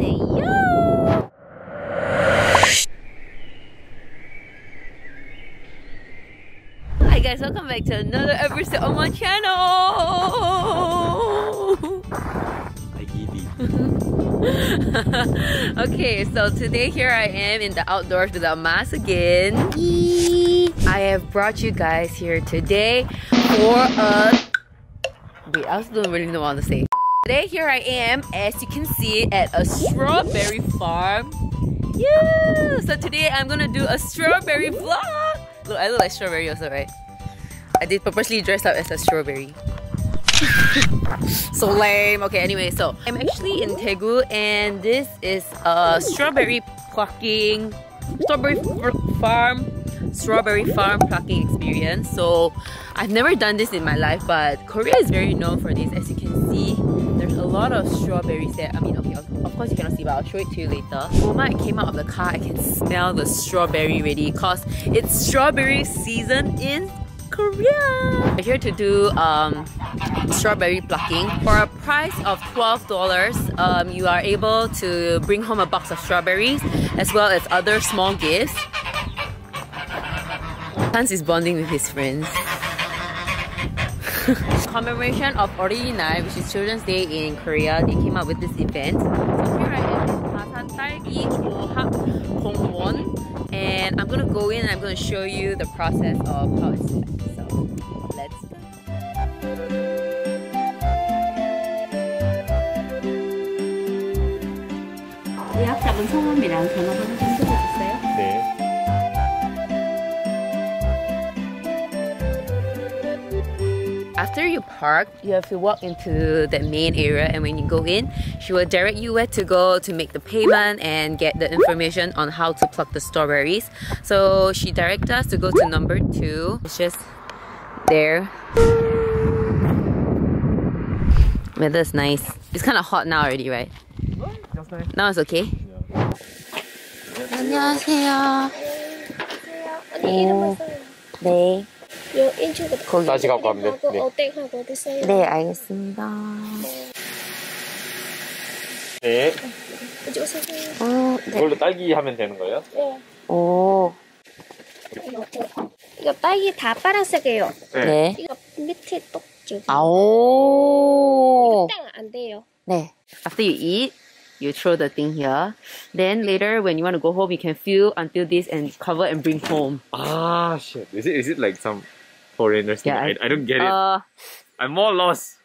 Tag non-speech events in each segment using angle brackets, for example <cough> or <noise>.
Say yo! Hi guys, welcome back to another episode of my channel. Giddy. <laughs> okay, so today here I am in the outdoors without mask again. Yee. I have brought you guys here today for a. Wait, I also don't really know what to say. Today here I am, as you can see, at a strawberry farm. Yeah! So today I'm gonna do a strawberry vlog. Look, I look like strawberry also, right? I did purposely dress up as a strawberry. <laughs> so lame. Okay, anyway, so I'm actually in Daegu and this is a strawberry plucking, strawberry farm, strawberry farm plucking experience. So I've never done this in my life, but Korea is very known for this. As you can see, lot of strawberries there. I mean, okay, of, course you cannot see, but I'll show it to you later. Moment I came out of the car, I can smell the strawberry already because it's strawberry season in Korea. We're here to do um, strawberry plucking. For a price of $12, um, you are able to bring home a box of strawberries as well as other small gifts. Hans is bonding with his friends. <laughs> Commemoration of Ori Night, which is Children's Day in Korea, they came up with this event. So here I am in Dasan Talgi Chohak Hongwon, and I'm gonna go in and I'm gonna show you the process of how it's done. So let's go. 예약자분 성함이랑 전화번호 After you park, you have to walk into the main area, and when you go in, she will direct you where to go to make the payment and get the information on how to pluck the strawberries. So she directed us to go to number two. It's just there. Weather's nice. It's kind of hot now already, right? Just nice. Now it's okay. 안녕하세요. 언니 이름을 써요. 네. 거기. 다시 갖고 가면 돼. 하고 네. 어땡하고 어디 써요? 네, 알겠습니다. 네. 어디 오세요? 어, 네. 이걸로 딸기 하면 되는 거예요? 네. 오, 이거 딸기 다 빨간색이에요. 네. 이거 밑에 똑지. 아오. 땅안 돼요. 네. After you eat, you throw the thing here. Then later, when you want to go home, you can fill until this and cover and bring home. Ah, shit. Is it, is it like some foreigners? Yeah, I, I don't get it. Uh, I'm more lost.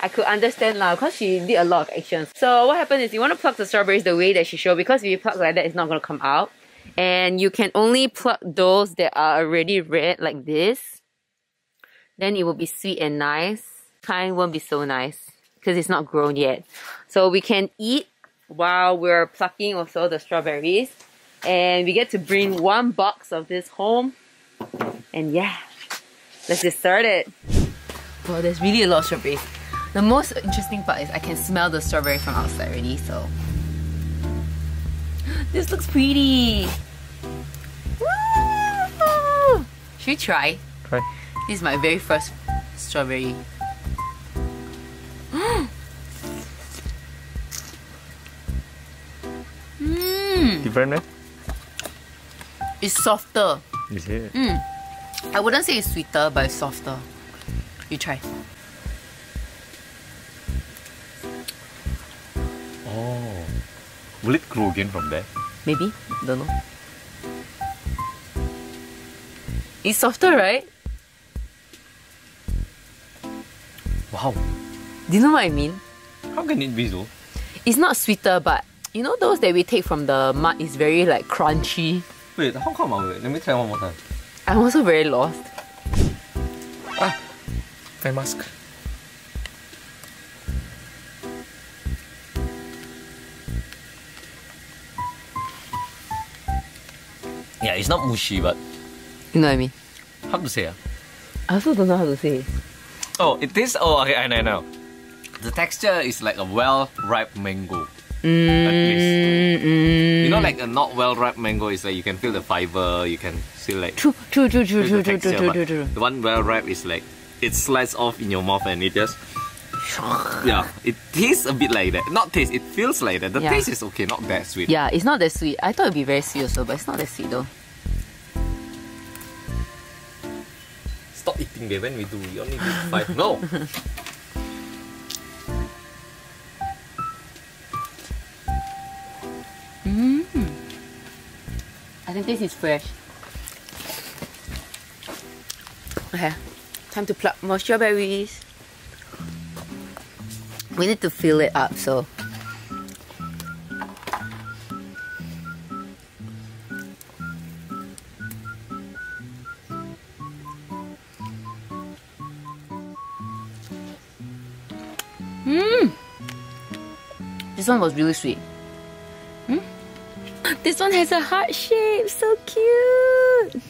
I could understand now because she did a lot of actions. So what happened is you want to pluck the strawberries the way that she showed because if you pluck like that, it's not going to come out. And you can only pluck those that are already red like this. Then it will be sweet and nice. Kind won't be so nice because it's not grown yet. So we can eat while we're plucking also the strawberries. And we get to bring one box of this home. And yeah, let's get started. Well, there's really a lot of strawberries. The most interesting part is I can smell the strawberry from outside already, so. <gasps> This looks pretty! Woo! Should we try? Try. This is my very first strawberry. <gasps> Mmm! Different, eh? It's softer. Is it? Mm. I wouldn't say it's sweeter, but it's softer. You try. Oh. Will it grow again from there? Maybe? Don't know. It's softer, right? Wow. Do you know what I mean? How can it be though? It's not sweeter, but you know those that we take from the mud is very like crunchy. Wait, how come? ah? Wait, let me try one more time. I'm also very lost. Ah, my mask. Yeah, it's not mushy, but You know what I mean? how to say? ah? I also don't know how to say. Oh, it tastes. Oh, okay, I know. I know. The texture is like a well-ripe mango. Mm. You know, like a not well-ripe mango is like you can feel the fiber. You can feel like True, true, true, true, true, the true, true, true, true. The one well-ripe is like it slides off in your mouth and it just <sighs> Yeah, it tastes a bit like that. Not taste, it feels like that. The Yeah. taste is okay, not that sweet. Yeah, it's not that sweet. I thought it'd be very sweet also, but it's not that sweet though. Stop eating there when we do. We only do five. No. <laughs> I think this is fresh. Okay, time to pluck more strawberries. We need to fill it up, so. Mmm! This one was really sweet. This one has a heart shape, so cute.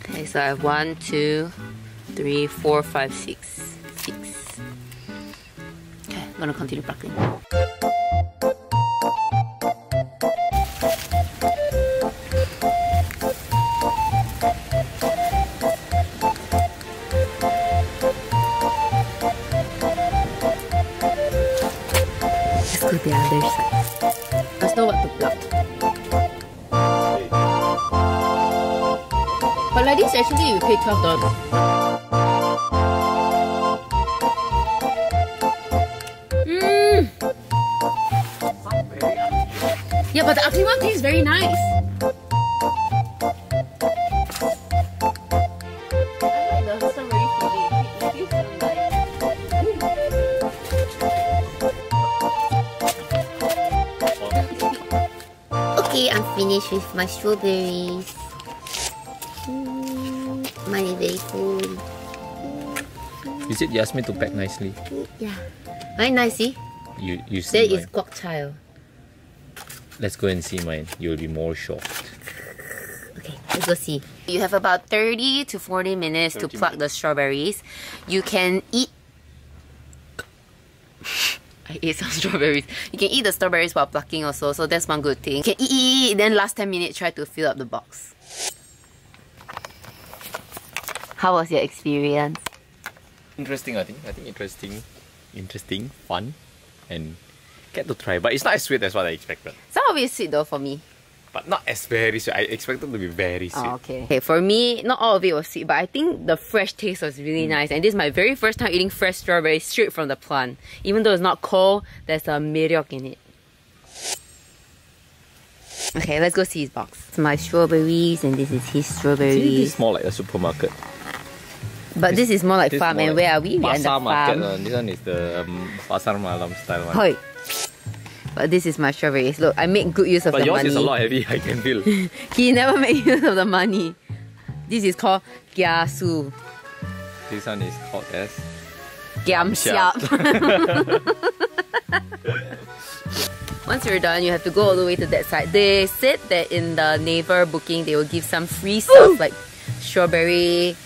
Okay, so I have one, two, three, four, five, six, six. Okay, I'm gonna continue plucking. Actually, you pay twelve dollars. Mm. Yeah, but the ugly one tastes very nice. Okay, I'm finished with my strawberries. You said you asked me to pack nicely. Yeah. Very nice, see? You you That see is mine. guac child. Let's go and see mine. You'll be more shocked. Okay, let's go see. You have about 30 to 40 minutes to 30 pluck the strawberries. You can eat. <laughs> I ate some strawberries. You can eat the strawberries while plucking also, so that's one good thing. You can eat, eat, eat, then last 10 minutes try to fill up the box. How was your experience? Interesting, I think. I think interesting, interesting, fun, and get to try. But it's not as sweet as what I expected. Some of it is sweet though for me. But not as very sweet. I expected to be very oh, sweet. Oh, okay. Okay, for me, not all of it was sweet, but I think the fresh taste was really mm. nice. And this is my very first time eating fresh strawberries straight from the plant. Even though it's not cold, there's a miryok in it. Okay, let's go see his box. It's my strawberries, and this is his See, this strawberries. is more like a supermarket. But this is more like This farm, more and like where are we? We're at the Pasar market. uh, this one is the um, pasar malam style one. Hoi. But this is my strawberries. Look, I make good use of But the yours is a lot heavy. I can feel. <laughs> He never made use of the money. This is called Gyasu. this one is called as. Giam Siap. siap. <laughs> Once you're done, you have to go all the way to that side. They said that in the neighbor booking, they will give some free stuff like strawberry,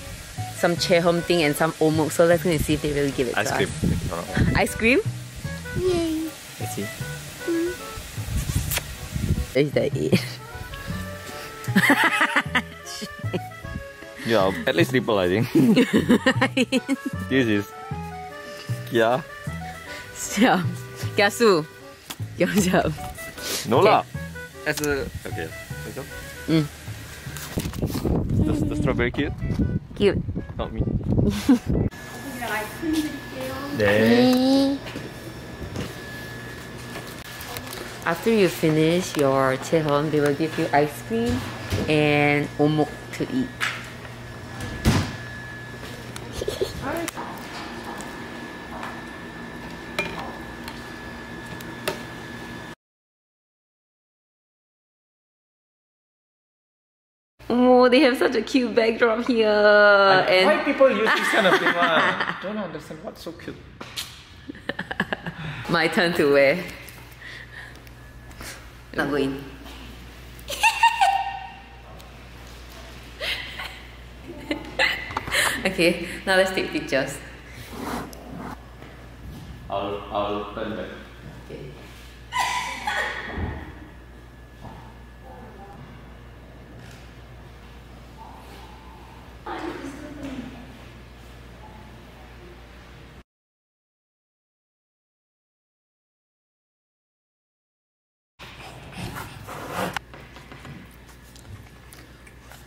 some chehom thing, and some omuk. So let's go and see if they really give it Ice to cream. us. Ice cream? Yay. Let's see. <laughs> Is that it? <laughs> Yeah, at least triple I think. <laughs> this is. Yeah. Siap. Gyasu. Giam siap. No Okay. lah. As a okay. Let's go. Mm. The, the strawberry cute? Cute. Not me. <laughs> there. After you finish your chehom, they will give you ice cream and omuk to eat. Oh, they have such a cute backdrop here. and Why people use this kind of thing? I <laughs> don't understand what's so cute. my turn to wear. Not going. <laughs> okay, now let's take pictures. I'll I'll turn back. Okay.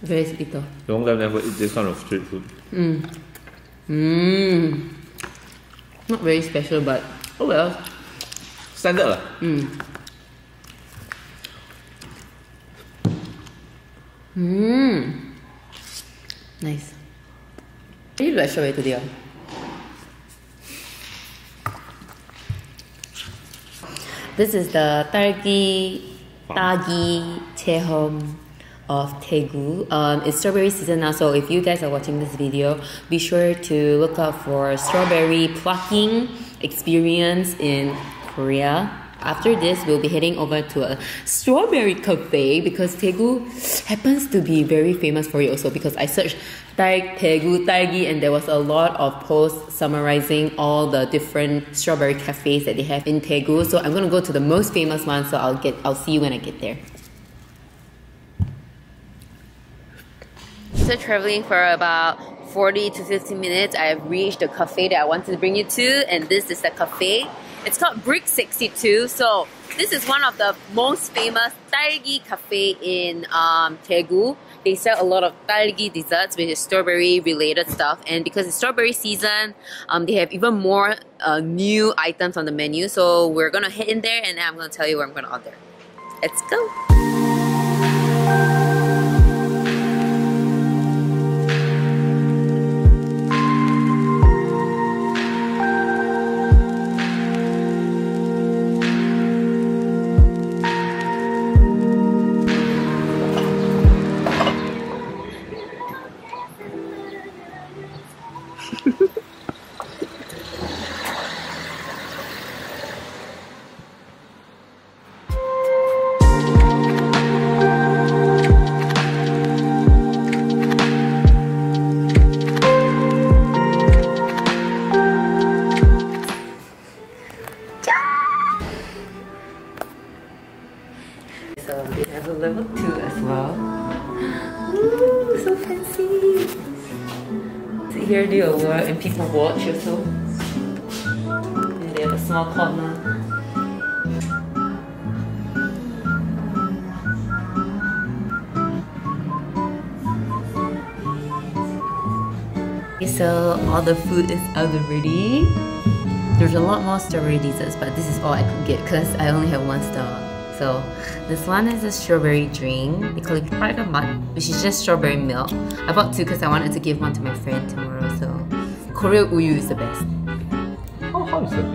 Very though. Long time never eat this kind of street food. Mmm. Not very special, but oh well. Standard lah. Mmm. Mmm. Nice. I eat like strawberry today. This is the Targi Tagi Chehom of Daegu. Um, it's strawberry season now, so if you guys are watching this video, be sure to look out for strawberry plucking experience in Korea. After this, we'll be heading over to a strawberry cafe because Daegu happens to be very famous for it also because I searched Taeg, Daegu, Taegi and there was a lot of posts summarizing all the different strawberry cafes that they have in Daegu. So I'm gonna go to the most famous one. So I'll get I'll see you when I get there. So traveling for about 40 to 50 minutes, I have reached the cafe that I wanted to bring you to, and this is the cafe. It's called Brick 62. So this is one of the most famous Taegi cafe in um. They sell a lot of Taegi desserts, which is strawberry related stuff. And because it's strawberry season, um, they have even more uh, new items on the menu. So we're gonna head in there, and I'm gonna tell you what I'm gonna order. Let's go. And people watch also. And they have a small corner. So all the food is already. There's a lot more strawberry desserts, but this is all I could get because I only have one star. So this one is a strawberry drink. They call it private mud, which is just strawberry milk. I bought two because I wanted to give one to my friend tomorrow. So Korea uyu is the best. How, how is that?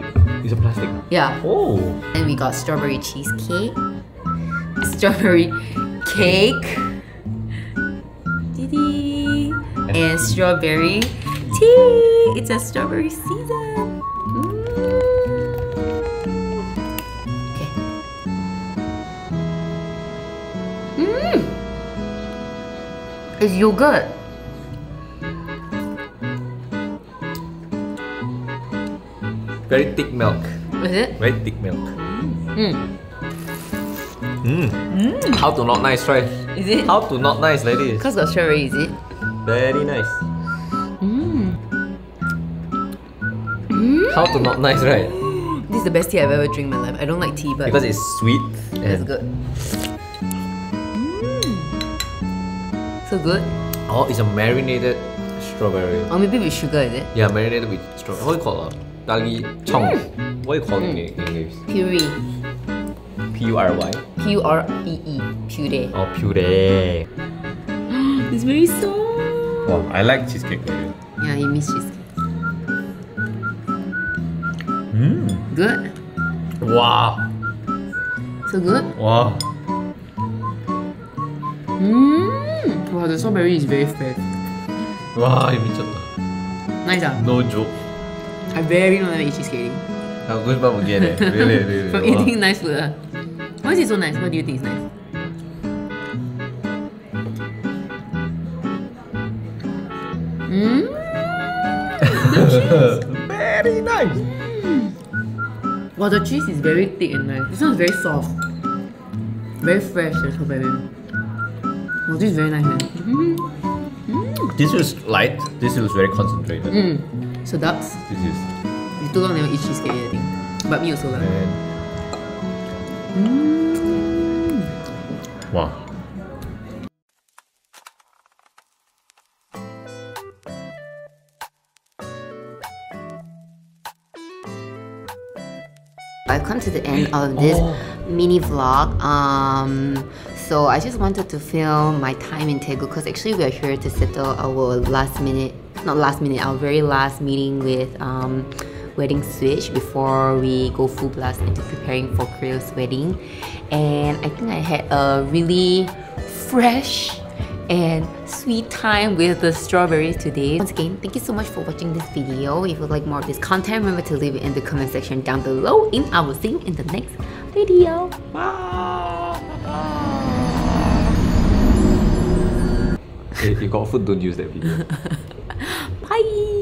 It's a plastic. Yeah. Oh. And we got strawberry cheesecake, strawberry cake, Dee-dee. and strawberry tea. It's a strawberry season. Mm. Okay. Mmm. It's yogurt. Very thick milk. Is it? Very thick milk. Mm. Mmm. How to not nice, right? Is it? How to not nice, ladies? Cause got strawberry, is it? Very nice. Mmm. How to not nice, right? <gasps> This is the best tea I've ever drank in my life. I don't like tea, but Because it's sweet. it's good. Mm. So good. Oh, it's a marinated strawberry. Or maybe with sugar, is it? Yeah, marinated with strawberry. What do you call it? 딸기 청어 왜 거기 음. 게 뷰리 B-U-R-Y? B-U-R-E-E 뷰레 어 뷰레 It's very soft 와, I like cheesecake Yeah, you miss cheesecake 음. Good? 와 So good? 와 음. 와, the strawberry is very fat 와, 이거 미쳤다 나이다 No joke I very long never eat cheesecake. 아, goosebumps again. <laughs> eh. Really, really. From Wow. eating nice food. ah. Why is it so nice? What do you think is nice? Mmm. <laughs> Very nice. Wow, the cheese is very thick and nice. This one is very soft. Very fresh, the strawberry. Oh, this is very nice. Man. This was light. This was very concentrated. Mm. So ducks. This. You too long never eat cheesecake, I think. But me also lah. Mm. Wow. I've come to the end of this oh. mini vlog. Um, so I just wanted to film my time in Daegu because actually we are here to settle our last minute not last minute, our very last meeting with um, Wedding Switch before we go full blast into preparing for Creo's wedding. And I think I had a really fresh and sweet time with the strawberries today. Once again, thank you so much for watching this video. If you like more of this content, remember to leave it in the comment section down below and I will see you in the next video. If you got food, don't use that video. <laughs> Bye.